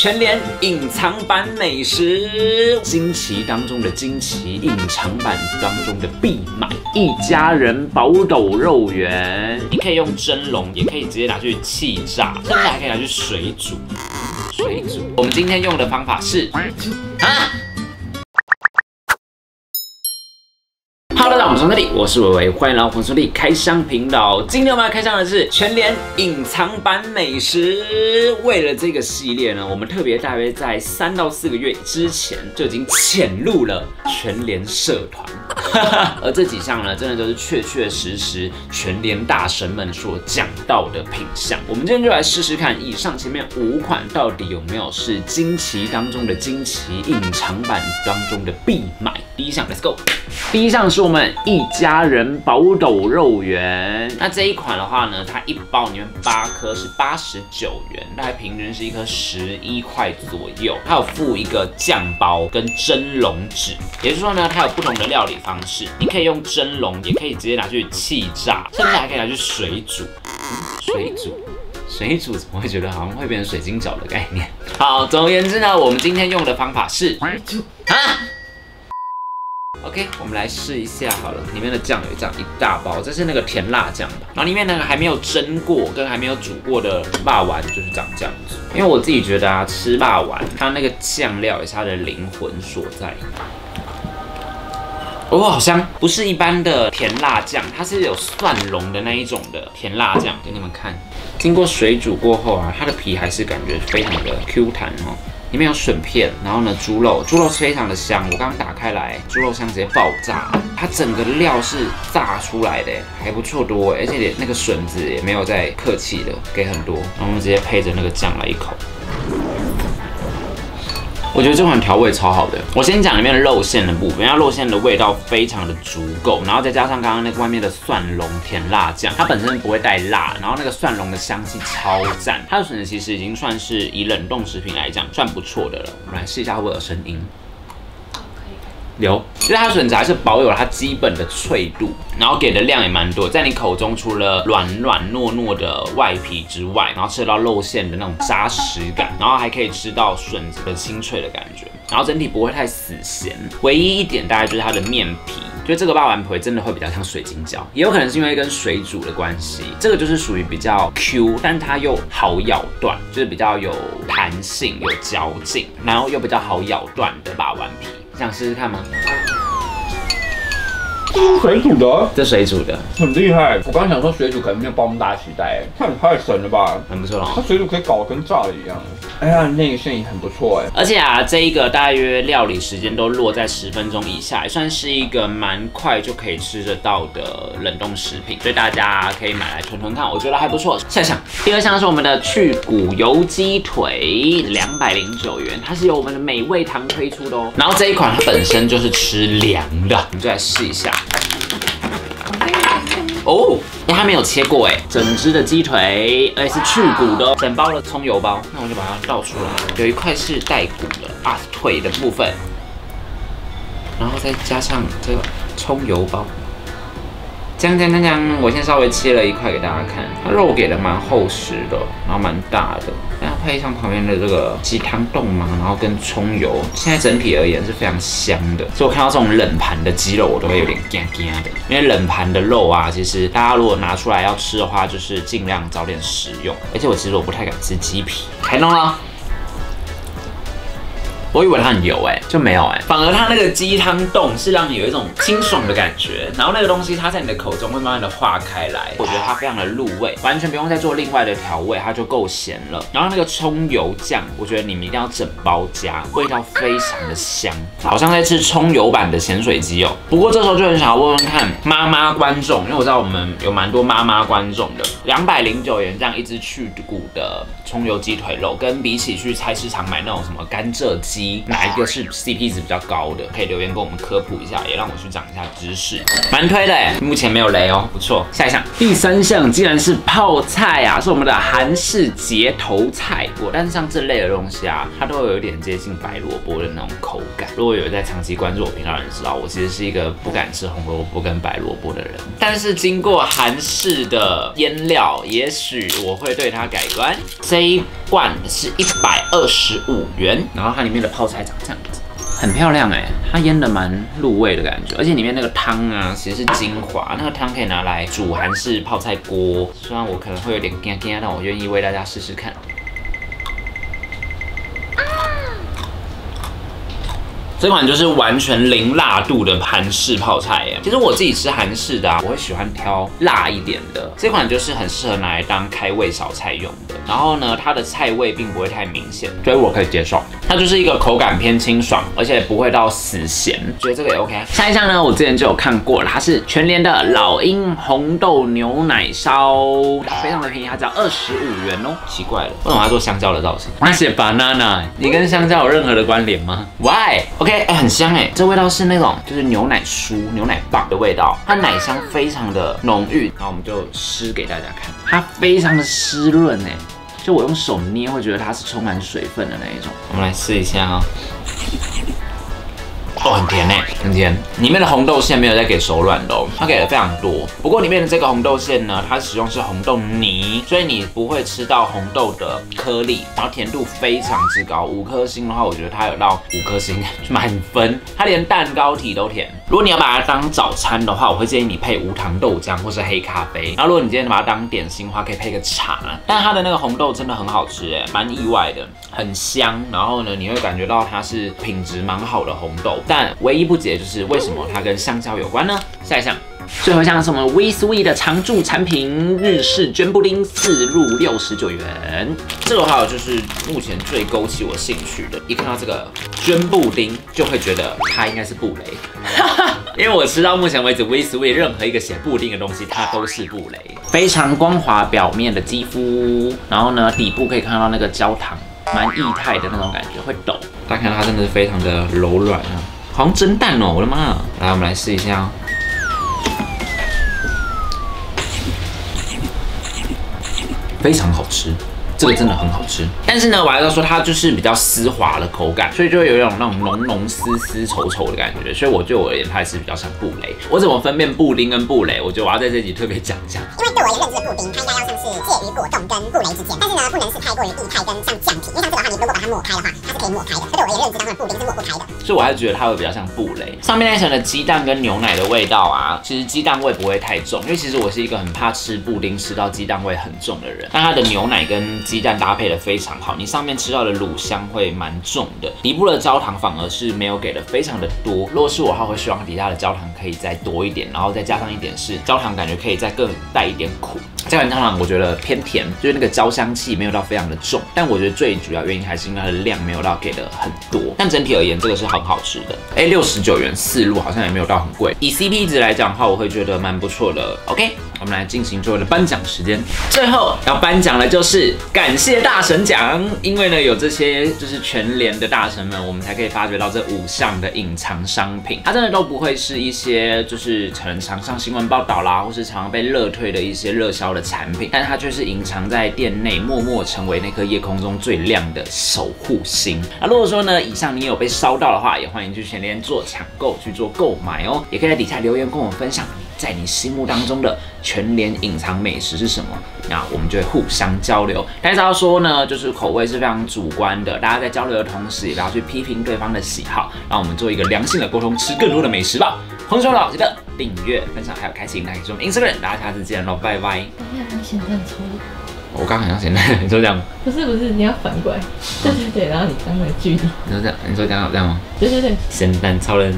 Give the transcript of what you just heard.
全联隐藏版美食，惊奇当中的惊奇，隐藏版当中的必买，一家人宝斗肉圆，你可以用蒸笼，也可以直接拿去气炸，甚至还可以拿去水煮。水煮，我们今天用的方法是啊。我是从这里，我是伟伟，欢迎来到黄兄弟开箱频道。今天我们要开箱的是全联隐藏版美食。为了这个系列呢，我们特别大约在三到四个月之前就已经潜入了全联社团。而这几项呢，真的都是确确实实全联大神们所讲到的品相。我们今天就来试试看，以上前面五款到底有没有是惊奇当中的惊奇，隐藏版当中的必买。第一项，Let's go。第一项是我们一家人宝斗肉圆。那这一款的话呢，它一包里面八颗是八十九元，大概平均是一颗十一块左右。它有附一个酱包跟蒸笼纸，也就是说呢，它有不同的料理方式，你可以用蒸笼，也可以直接拿去气炸，甚至还可以拿去水煮。水煮，水煮怎么会觉得好像会变成水晶饺的概念？好，总而言之呢，我们今天用的方法是啊。OK，我们来试一下好了，里面的酱有这样一大包，这是那个甜辣酱吧。然后里面那个还没有蒸过跟还没有煮过的辣丸就是长这样子。因为我自己觉得啊，吃辣丸它那个酱料也是它的灵魂所在。哦，好香，不是一般的甜辣酱，它是有蒜蓉的那一种的甜辣酱。给你们看，经过水煮过后啊，它的皮还是感觉非常的 Q 弹哦。里面有笋片，然后呢，猪肉，猪肉非常的香。我刚刚打开来，猪肉香直接爆炸。它整个料是炸出来的，还不错多，而且那个笋子也没有再客气的给很多。然后我们直接配着那个酱来一口。我觉得这款调味超好的。我先讲里面的肉馅的部分，因为肉馅的味道非常的足够，然后再加上刚刚那个外面的蒜蓉甜辣酱，它本身不会带辣，然后那个蒜蓉的香气超赞。它的笋子其实已经算是以冷冻食品来讲算不错的了。我们来试一下会不会有声音。有，其实它笋子还是保有了它基本的脆度，然后给的量也蛮多，在你口中除了软软糯糯的外皮之外，然后吃到肉馅的那种扎实感，然后还可以吃到笋子的清脆的感觉，然后整体不会太死咸。唯一一点大概就是它的面皮，就这个霸王皮真的会比较像水晶饺，也有可能是因为跟水煮的关系，这个就是属于比较 Q，但它又好咬断，就是比较有弹性、有嚼劲，然后又比较好咬断的霸王皮。想试试看吗？这是水煮的，这水煮的很厉害。我刚刚想说水煮可能没有爆那么大期待，看你太神了吧，很不错它水煮可以搞得跟炸的一样。哎呀，那个馅也很不错哎。而且啊，这一个大约料理时间都落在十分钟以下，也算是一个蛮快就可以吃得到的冷冻食品，所以大家可以买来囤囤看，我觉得还不错。下一项，第二项是我们的去骨油鸡腿，两百零九元，它是由我们的美味堂推出的哦。然后这一款它本身就是吃凉的，我们就来试一下。哦，哎，它没有切过哎，整只的鸡腿，哎是去骨的，整包的葱油包，那我就把它倒出来，有一块是带骨的啊，腿的部分，然后再加上这个葱油包。将将将将，我先稍微切了一块给大家看，它肉给的蛮厚实的，然后蛮大的，然后配上旁边的这个鸡汤冻嘛，然后跟葱油，现在整体而言是非常香的。所以我看到这种冷盘的鸡肉，我都会有点干干的，因为冷盘的肉啊，其实大家如果拿出来要吃的话，就是尽量早点食用。而且我其实我不太敢吃鸡皮，开动了。我以为它很油哎，就没有哎，反而它那个鸡汤冻是让你有一种清爽的感觉，然后那个东西它在你的口中会慢慢的化开来，我觉得它非常的入味，完全不用再做另外的调味，它就够咸了。然后那个葱油酱，我觉得你们一定要整包加，味道非常的香，好像在吃葱油版的咸水鸡哦。不过这时候就很想要问问看妈妈观众，因为我知道我们有蛮多妈妈观众的，两百零九元这样一只去骨的葱油鸡腿肉，跟比起去菜市场买那种什么甘蔗鸡。西，哪一个是 CP 值比较高的？可以留言跟我们科普一下，也让我去长一下知识。蛮推的哎，目前没有雷哦，不错。下一项，第三项竟然是泡菜啊，是我们的韩式结头菜果。但是像这类的东西啊，它都有一点接近白萝卜的那种口感。如果有在长期关注我频道的人知道，我其实是一个不敢吃红萝卜跟白萝卜的人。但是经过韩式的腌料，也许我会对它改观。这一罐是一百二十五元，然后它里面的泡菜长这样子，很漂亮哎，它腌的蛮入味的感觉，而且里面那个汤啊，其实是精华，那个汤可以拿来煮韩式泡菜锅。虽然我可能会有点干干，但我愿意为大家试试看。这款就是完全零辣度的韩式泡菜耶。其实我自己吃韩式的啊，我会喜欢挑辣一点的。这款就是很适合拿来当开胃小菜用的。然后呢，它的菜味并不会太明显，所以我可以接受。它就是一个口感偏清爽，而且不会到死咸，觉得这个也 OK。下一项呢，我之前就有看过了，它是全联的老鹰红豆牛奶烧，它非常的便宜，它只要二十五元哦。奇怪了，为什么要做香蕉的造型？那写 banana，你跟香蕉有任何的关联吗？Why？OK。哎，很香哎，这味道是那种就是牛奶酥、牛奶棒的味道，它奶香非常的浓郁。然后我们就湿给大家看，它非常的湿润哎，就我用手捏会觉得它是充满水分的那一种。我们来试一下啊。哦，很甜诶，很甜。里面的红豆馅没有再给手软的哦，它给的非常多。不过里面的这个红豆馅呢，它使用是红豆泥，所以你不会吃到红豆的颗粒，然后甜度非常之高。五颗星的话，我觉得它有到五颗星 满分。它连蛋糕体都甜。如果你要把它当早餐的话，我会建议你配无糖豆浆或是黑咖啡。然后如果你今天把它当点心的话，可以配个茶。但它的那个红豆真的很好吃诶，蛮意外的，很香。然后呢，你会感觉到它是品质蛮好的红豆。但唯一不解就是为什么它跟香蕉有关呢？下一项，最后一项是我们 We Sweet 的常驻产品日式卷布丁，四入六十九元。这个话就是目前最勾起我兴趣的，一看到这个卷布丁就会觉得它应该是布雷，因为我吃到目前为止 We Sweet 任何一个写布丁的东西，它都是布雷，非常光滑表面的肌肤，然后呢底部可以看到那个焦糖，蛮液态的那种感觉，会抖。大家看它真的是非常的柔软啊。好像蒸蛋哦，我的妈！来，我们来试一下哦，非常好吃。这个真的很好吃，但是呢，我还要说它就是比较丝滑的口感，所以就会有一种那种浓浓丝丝稠稠的感觉，所以我对我而言，它还是比较像布雷。我怎么分辨布丁跟布雷？我觉得我要在这集特别讲一下。我而言，认知的布丁，它应该要像是介于果冻跟布雷之间，但是呢，不能是太过于液态跟像酱皮，因为像这个话，你如果把它抹开的话，它是可以抹开的。对我而言，认知当中布丁是抹不开的，所以我还是觉得它会比较像布雷。上面那层的鸡蛋跟牛奶的味道啊，其实鸡蛋味不会太重，因为其实我是一个很怕吃布丁吃到鸡蛋味很重的人，但它的牛奶跟鸡蛋搭配的非。常好，你上面吃到的乳香会蛮重的，底部的焦糖反而是没有给的非常的多。如果是我的话，会希望底下的焦糖可以再多一点，然后再加上一点是焦糖，感觉可以再更带一点苦。这款焦糖我觉得偏甜，就是那个焦香气没有到非常的重，但我觉得最主要原因还是因为它的量没有到给的很多。但整体而言，这个是很好吃的。哎，六十九元四路好像也没有到很贵，以 CP 值来讲的话，我会觉得蛮不错的。OK。我们来进行最后的颁奖时间，最后要颁奖的就是感谢大神奖，因为呢有这些就是全联的大神们，我们才可以发掘到这五项的隐藏商品，它真的都不会是一些就是可能常上新闻报道啦，或是常常被热推的一些热销的产品，但它却是隐藏在店内，默默成为那颗夜空中最亮的守护星。那如果说呢以上你有被烧到的话，也欢迎去全联做抢购去做购买哦，也可以在底下留言跟我分享。在你心目当中的全联隐藏美食是什么？那我们就会互相交流。但是要说呢，就是口味是非常主观的，大家在交流的同时，也不要去批评对方的喜好，让我们做一个良性的沟通，吃更多的美食吧。红手佬记得订阅、分享还有开启那个什么 Instagram，大家下次见喽，拜拜。我刚好像现在你说这样，不是不是，你要反过来，对对对，然后你刚那个距离，你说这样，你说这样这样吗？对对对，咸蛋超人。